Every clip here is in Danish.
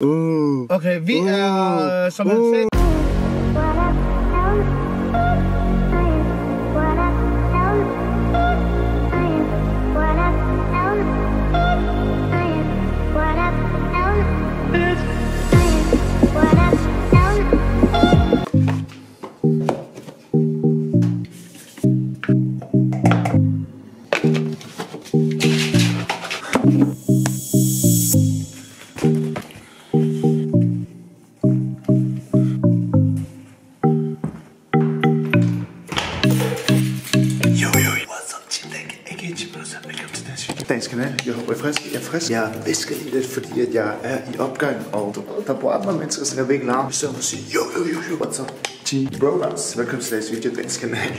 Uh. Okay, vi er, øh, som han sagde, frisk. Jeg visker lige lidt, fordi at jeg er i opgang, og du ved, der bor andre mennesker, så jeg vil ikke larme. Så må sige, jo, jo, jo, jo, what's up? G Brothers. Velkommen til dagens video, dansk kanal.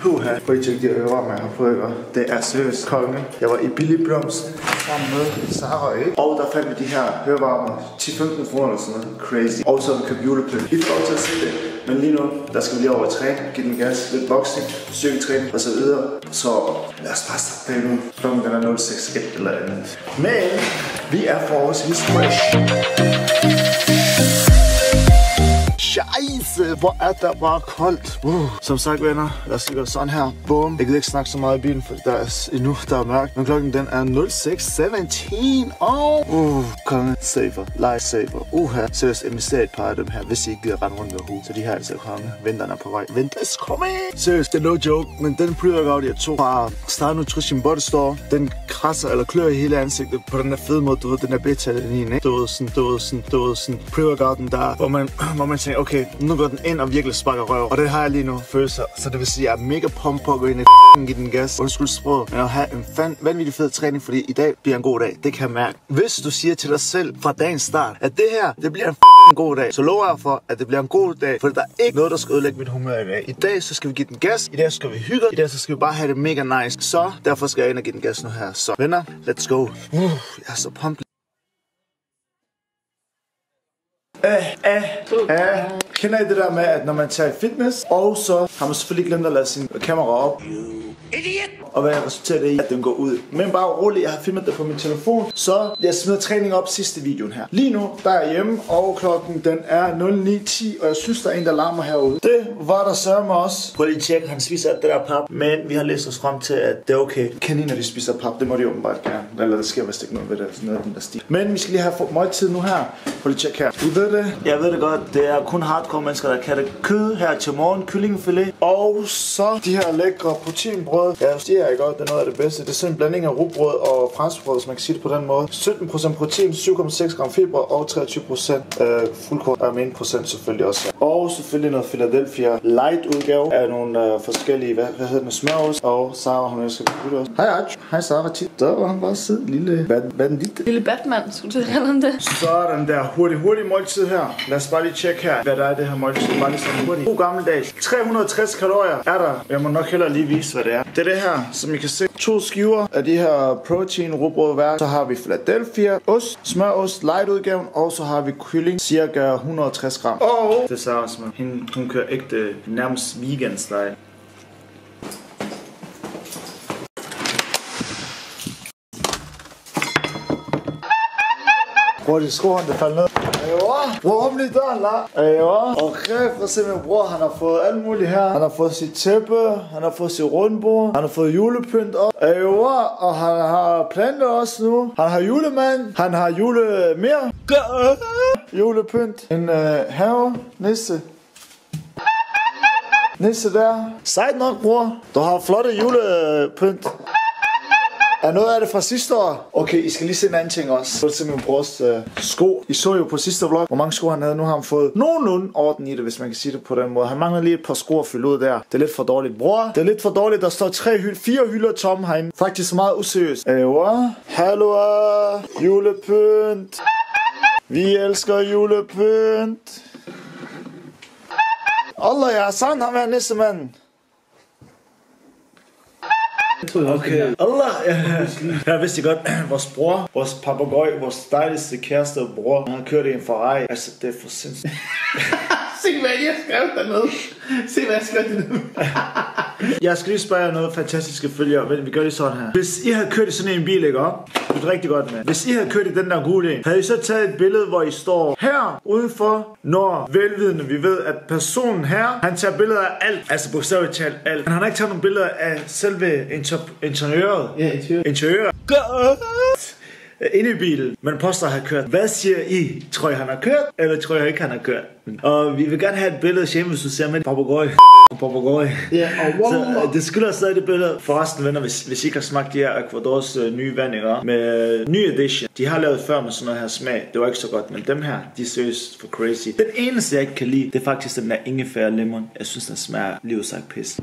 Huha. Prøv at tjekke de ører, man har på, ikke? Det er seriøst konge. Jeg var i Billy Blomst sammen med Sarah, ikke? Og der fandt vi de her hørevarmer. 10-15 kroner eller sådan noget. Crazy. Og så har vi købt julepynt. I får lov til at se det. Men lige nu, der skal vi lige over i træne, give den gas, lidt boxing, styrketræning og så videre. Så lad os bare starte det nu. Klokken den er 06.1 eller andet. Men vi er forholdsvis fresh. Scheisse, hvor er der bare koldt. Uh. Som sagt, venner, lad os gøre sådan her. Bum. Jeg gider ikke snakke så meget i bilen, for der er endnu, der er mørkt. Men klokken den er 06.17. Oh. Uh, konge. saver, Lifesaver. Uha. Seriøst, invester et par af dem her, hvis I ikke gider rende rundt med hue. Så de her er altså konge. Vinteren er på vej. Vinters coming. Seriøst, det er no joke. Men den pre-workout, jeg tog fra Star Nutrition Body Store, den krasser eller klør i hele ansigtet på den der fede måde, du ved, den der beta-alanin, ikke? Du ved, sådan, du ved, sådan, du ved, sådan, pre-workouten der, hvor man, hvor man tænker, okay, nu går den ind og virkelig sparker røv. Og det har jeg lige nu følelser. Så det vil sige, at jeg er mega pump på at gå ind i give den gas. Undskyld sproget. Men at have en fan, vanvittig fed træning, fordi i dag bliver en god dag. Det kan jeg mærke. Hvis du siger til dig selv fra dagens start, at det her, det bliver en en god dag, så lover jeg for, at det bliver en god dag, for der er ikke noget, der skal ødelægge mit humør i dag. I dag, så skal vi give den gas. I dag skal vi hygge. I dag, så skal vi bare have det mega nice. Så derfor skal jeg ind og give den gas nu her. Så venner, let's go. Uh, jeg er så pumped. Æh, æh, Ja, Kender I det der med, at når man tager i fitness, og så har man selvfølgelig glemt at lade sin kamera op? Og hvad resulterer det i, at den går ud. Men bare rolig, jeg har filmet det på min telefon, så jeg smider træning op sidste videoen her. Lige nu, der er jeg hjemme, og klokken den er 09.10, og jeg synes, der er en, der larmer herude. Det var der sørme også. Prøv lige at tjekke, han spiser alt det der pap. Men vi har læst os frem til, at det er okay. Kaniner, de spiser pap, det må de åbenbart gerne. Eller der sker vist ikke noget ved det, sådan noget af den der stil. Men vi skal lige have måltid nu her. Prøv lige at tjekke her. I ved det? Jeg ved det godt. Det er kun hardcore mennesker, der kan det. Kød her til morgen, kyllingfilet. Og så de her lækre proteinbrød. Jeg siger jeg godt, det er noget af det bedste. Det er sådan en blanding af rugbrød og franskbrød, hvis man kan sige det på den måde. 17% protein, 7,6 gram fiber og 23% øh, fuldkorn og procent selvfølgelig også. Og selvfølgelig noget Philadelphia light udgave af nogle øh, forskellige, hvad, hvad hedder det, smørost. Og Sara, hun elsker også. Hej Arch. Hej Sara, tit. Der var han bare sidde, lille, hvad, hvad er den dit? Lille Batman, skulle du kalde ham det? Sådan der. Hurtig, hurtig måltid her. Lad os bare lige tjekke her, hvad der er i det her måltid. Bare lige sådan hurtigt. God gammeldags. 360 kalorier er der. Jeg må nok hellere lige vise, hvad det er. Det er det her, som I kan se. To skiver af de her protein rugbrød hver. Så har vi Philadelphia, ost, smørost, light udgaven. Og så har vi kylling, cirka 160 gram. Og det er Sarah smør. Hun, kører ægte, nærmest vegan style. Bror, de skruer han, det faldt ned. Lige døren, la. Ejwa. Og kræft, for se min bror, han har fået alt muligt her. Han har fået sit tæppe, han har fået sit rundbord, han har fået julepynt op. Ejwa. Og han har planter også nu. Han har julemand, han har jule mere. Julepynt. En øh, have, nisse. Nisse der. Sejt nok, bror. Du har flotte julepynt. Er noget af det fra sidste år? Okay, I skal lige se en anden ting også. Det er min brors øh, sko. I så jo på sidste vlog, hvor mange sko han havde. Nu har han fået nogenlunde orden i det, hvis man kan sige det på den måde. Han mangler lige et par sko at fylde ud der. Det er lidt for dårligt. Bror, det er lidt for dårligt. Der står tre hyld, fire hylder tomme herinde. Faktisk meget useriøst. Øh, Ewa. Hallo, øh, julepynt. Vi elsker julepynt. Allah, jeg har sandt ham her nissemanden. Okay. Allah, ja. Jeg vidste godt, vores bror, vores papagøj, vores dejligste kæreste bror, han har kørt i en Ferrari. Altså, det er for sindssygt. Se hvad jeg skrev dernede. Se hvad jeg skrev dernede. Jeg skal lige spørge jer noget fantastiske følgere. Vel, vi gør det sådan her. Hvis I havde kørt i sådan en bil, ikke op? Det er rigtig godt med. Hvis I havde kørt i den der gule havde I så taget et billede, hvor I står her udenfor, når velvidende vi ved, at personen her, han tager billeder af alt. Altså bogstaveligt talt alt. Men han har ikke taget nogle billeder af selve inter- interiøret. Ja, interiøret. Interiøret. Godt inde i bilen, men påstår at have kørt. Hvad siger I? Tror I, han har kørt, eller tror jeg ikke, han har kørt? Og vi vil gerne have et billede hjemme, hvis du ser med en papagøj. Papagøj. Ja, og Så wow. øh, det skylder stadig det billede. Forresten, venner, hvis, hvis I ikke har smagt de her Ecuadors øh, nye vand, ikke? Med øh, ny edition. De har lavet før med sådan noget her smag. Det var ikke så godt, men dem her, de er seriøst for crazy. Den eneste, jeg ikke kan lide, det er faktisk den der ingefær lemon. Jeg synes, den smager lige udsagt pis.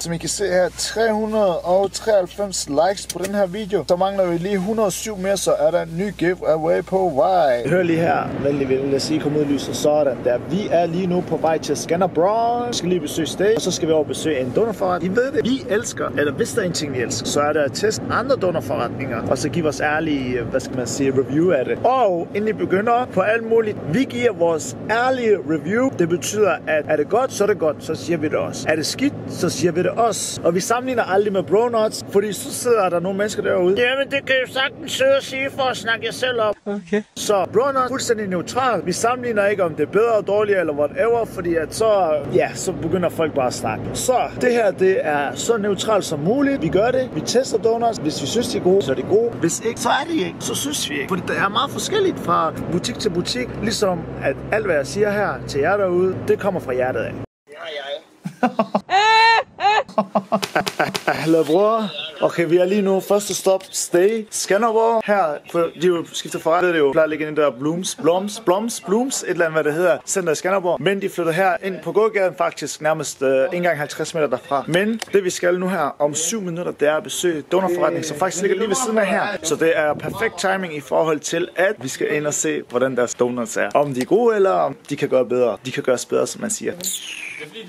Som I kan se her, 393 likes på den her video. Så mangler vi lige 107 mere, så er der en ny giveaway på vej. Hør lige her, vældig vel, lad os lige komme ud i lyset. Sådan der. Vi er lige nu på vej til Skanderbron. Vi skal lige besøge sted, og så skal vi over besøge en donorforretning. I ved det, vi elsker, eller hvis der er en ting, vi elsker, så er det at teste andre donorforretninger, og så give os ærlige, øh, hvad skal man sige, review af det. Og inden I begynder på alt muligt, vi giver vores ærlige review. Det betyder, at er det godt, så er det godt, så siger vi det også. Er det skidt, så siger vi det også. Og vi sammenligner aldrig med bronuts, fordi så sidder der nogle mennesker derude. Jamen, det kan jo sagtens sidde og sige for at snakke jer selv op. Okay. Så bronuts fuldstændig neutral. Vi sammenligner ikke om det er bedre og dårligere eller whatever, fordi at så, ja, så begynder folk bare at snakke. Så det her, det er så neutralt som muligt. Vi gør det. Vi tester donuts. Hvis vi synes, de er gode, så er de gode. Hvis ikke, så er de ikke. Så synes vi ikke. Fordi det er meget forskelligt fra butik til butik. Ligesom at alt, hvad jeg siger her til jer derude, det kommer fra hjertet af. Hallo bror. Okay, vi er lige nu første stop, Stay, Skanderborg. Her, for de er jo skiftet forret, det er jo plejer at ligge inde der Blooms, Bloms, Bloms, Blooms, et eller andet, hvad det hedder, center i Skanderborg. Men de flytter her ind på gågaden faktisk nærmest øh, ikke engang 50 meter derfra. Men det vi skal nu her om 7 minutter, det er at besøge donorforretning, som faktisk ligger lige ved siden af her. Så det er perfekt timing i forhold til, at vi skal ind og se, hvordan deres donuts er. Om de er gode, eller om de kan gøre bedre. De kan gøres bedre, som man siger.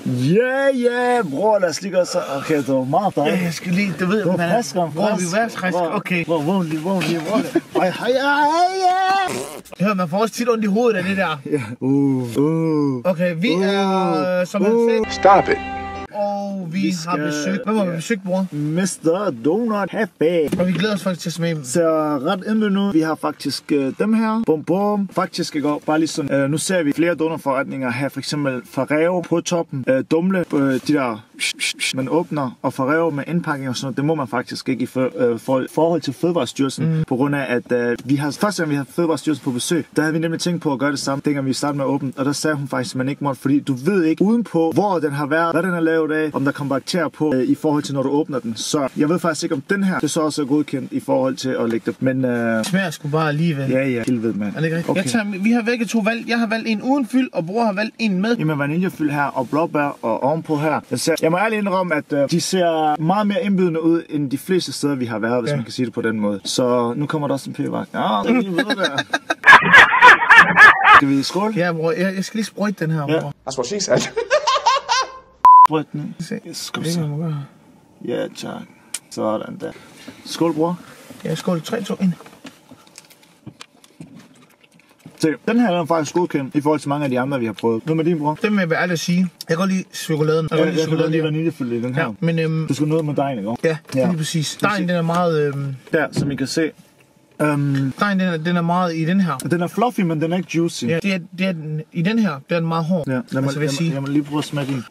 Ja, ja, bror, lad os lige gøre så. Okay, det var meget Ja, dejligt. jeg skal lige, du ved, er man er- frisk, er vi er frisk? Hvor- Okay. Hvor, vågn lige, vågn lige, vågn lige. Ej, hej, hej, ja. Hør, man får også tit ondt i hovedet af det der. Ja, uh, uh. Okay, vi er, øh, som han sagde, Stop it. Og vi, Vi har besøgt. Hvem har vi besøgt, bror? Mr. Donut Happy. Og vi glæder os faktisk til at smage dem. Så ret inde nu, vi har faktisk øh, dem her. Bum bum. Faktisk ikke bare lige sådan. Øh, nu ser vi flere donorforretninger her. For eksempel Ferrero på toppen. Øh, dumle, øh, de der man åbner og Ferrero med indpakning og sådan noget. Det må man faktisk ikke i for, øh, for, forhold til Fødevarestyrelsen. Mm. På grund af, at øh, vi har, første gang vi havde Fødevarestyrelsen på besøg, der havde vi nemlig tænkt på at gøre det samme, dengang vi startede med at åbne. Og der sagde hun faktisk, at man ikke måtte, fordi du ved ikke udenpå, hvor den har været, hvad den er lavet af, om der kommer bakterier på øh, i forhold til, når du åbner den. Så jeg ved faktisk ikke, om den her, det så også er godkendt i forhold til at lægge det. Men øh, Smager sgu bare alligevel. ja, ja, helvede, mand. Er det ikke rigtigt? Okay. Jeg tager, vi har begge to valgt. Jeg har valgt en uden fyld, og bror har valgt en med. Jamen vaniljefyld her og blåbær og ovenpå her. Jeg, ser, jeg må ærligt indrømme, at øh, de ser meget mere indbydende ud end de fleste steder, vi har været, hvis Ja. man kan sige det på den måde. Så nu kommer der også en p-vagt. Ja, det er der. Skal vi skåle? Ja, bror, jeg, jeg skal lige sprøjte den her, Ja. bror. That's what she said. Sprøjt den. Se. Skål Det kan så. man gøre. Ja, tak. Sådan der. Skål, bror. Ja, skål. 3, 2, 1. Se, den her den er faktisk godkendt i forhold til mange af de andre, vi har prøvet. Hvad med din, bror? Det må jeg være ærlig at sige. Jeg kan godt lide chokoladen. Jeg kan Jeg, jeg kan godt lide der. vaniljefyld i den her. Ja, men øhm, Du skal noget med dejen, ikke? ja, Ja. lige præcis. Dejen, den er meget, øhm, Der, som I kan se. Um, dejen, den er, den er meget i den her. den er fluffy, men den er ikke juicy. Ja, det er, det er den, i den her, der er den meget hård. Ja, lad mig, altså, vil jeg jeg, jeg, jeg må lige prøve at smage din.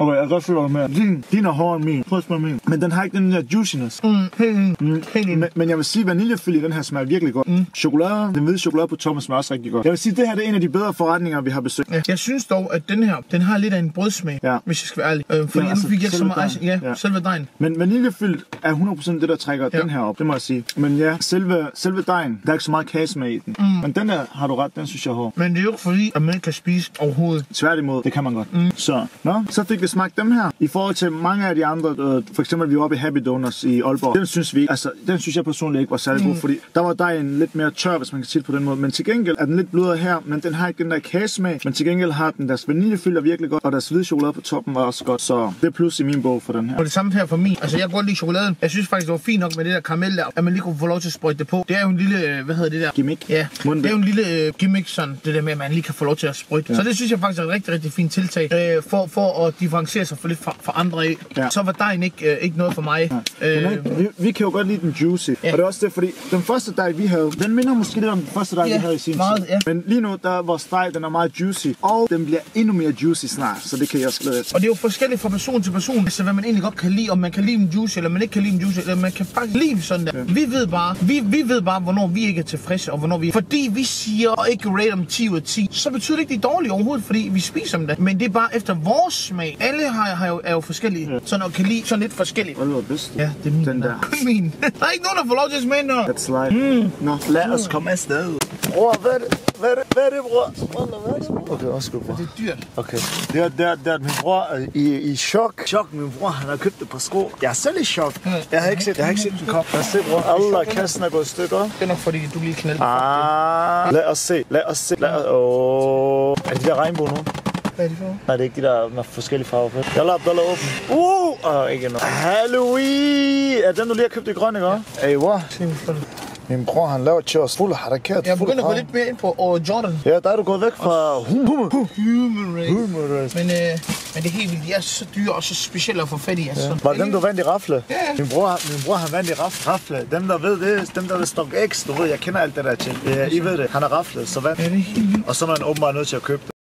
Okay, jeg kan godt følge dig med. Din, din er hårdere end min. Prøv at min. Men den har ikke den der juiciness. Mm, helt enig. Mm. Helt enig. Men, men jeg vil sige, vaniljefyld i den her smager virkelig godt. Mm. Chokolade, den hvide chokolade på toppen smager også rigtig godt. Jeg vil sige, det her det er en af de bedre forretninger, vi har besøgt. Ja. Jeg synes dog, at den her, den har lidt af en brødsmag, Ja. hvis jeg skal være ærlig. Øh, fordi nu altså, fik ikke så meget. Ja, Ja. selve dejen. Men vaniljefyld er 100% det, der trækker Ja. ja. den her op, det må jeg sige. Men ja, selve, selve dejen, der er ikke så meget kage med i den. Mm. Men den der, har du ret, den synes jeg er hård. Men det er jo ikke fordi, at man kan spise overhovedet. Tværtimod, det kan man godt. Mm. Så, nå, så fik kan smage dem her. I forhold til mange af de andre, øh, for eksempel vi var oppe i Happy Donuts i Aalborg. Den synes vi, altså, den synes jeg personligt ikke var særlig god, fordi der var dejen lidt mere tør, hvis man kan sige det på den måde. Men til gengæld er den lidt blødere her, men den har ikke den der kagesmag. Men til gengæld har den deres vaniljefyld er virkelig godt, og deres hvide chokolade på toppen var også godt. Så det er plus i min bog for den her. Og det samme her for mig. Altså, jeg kan godt lide chokoladen. Jeg synes faktisk, det var fint nok med det der karamel der, at man lige kunne få lov til at sprøjte det på. Det er jo en lille, øh, hvad hedder det der? Gimmick. Ja, Mundbind. det er jo en lille øh, gimmick, sådan, det der med, at man lige kan få lov til at sprøjte. Ja. Så det synes jeg faktisk er et rigtig, rigtig fint tiltag, øh, for, for at differentiere sig for lidt fra, fra andre af. Ja. Så var dejen ikke, øh, ikke noget for mig. Øh, Øh, vi, vi kan jo godt lide den juicy. Ja. Og det er også det, fordi den første dej, vi havde, den minder måske lidt om den første dej, Ja, vi havde i sin meget, tid. ja. Men lige nu, der er vores dej, den er meget juicy. Og den bliver endnu mere juicy snart, så det kan jeg også glæde. Og det er jo forskelligt fra person til person, altså hvad man egentlig godt kan lide, om man kan lide en juice, eller man ikke kan lide en juice, eller man kan faktisk lide sådan der. Ja. Vi ved bare, vi, vi ved bare, hvornår vi ikke er tilfredse, og hvornår vi Fordi vi siger, og ikke rate om 10 ud af 10, så betyder det ikke, de er dårlige overhovedet, fordi vi spiser dem da. Men det er bare efter vores smag. Alle har, har jo, er jo forskellige, ja. sådan og kan lide sådan lidt forskelligt. Hvad lyder bedst? Ja, det er min. Den der. Min. der er ikke nogen, der får lov til at smage noget. That's life. Mm. Nå, lad os komme afsted. Bror, hvad er det? Hvad er det, hvad er det bror? Er? Okay, også god, bror. Det er dyrt. Okay. Det er, det er, det er min bror er i, i chok. Chok, min bror, han har købt det på sko. Jeg er selv i chok. Jeg har ikke set, jeg har ikke set den komme. Lad os se, bror. Alle kassen er gået i stykker. Det er nok fordi, du lige knaldte. Ah. Lad os se, lad os se. Lad os... Oh. Er det de der regnbue nu? Hvad er det for? Nej, det er ikke de der med forskellige farver på. Jeg lader Abdallah åben. Uh! Åh, oh, ikke endnu. Halloween! Er den, du lige har købt i grøn, ikke? Ey, hvor? Min bror, han laver til os fuld harakat. Jeg begynder at gå lidt mere ind på og Jordan. Ja, der er du gået væk fra hum, hum, hum. Human race. Human race. Men, øh, men det er helt vildt. De er så dyre og så specielle at få fat i. Altså. Var det dem, du vandt i rafle? Ja. Min bror, min bror han vandt i raf, rafle. Dem, der ved det, dem, der ved Stock X, du ved, jeg kender alt det der ting. Ja, I ved det. Han er rafle, så vand. Ja, det er helt vildt. Og så er man åbenbart nødt til at købe det.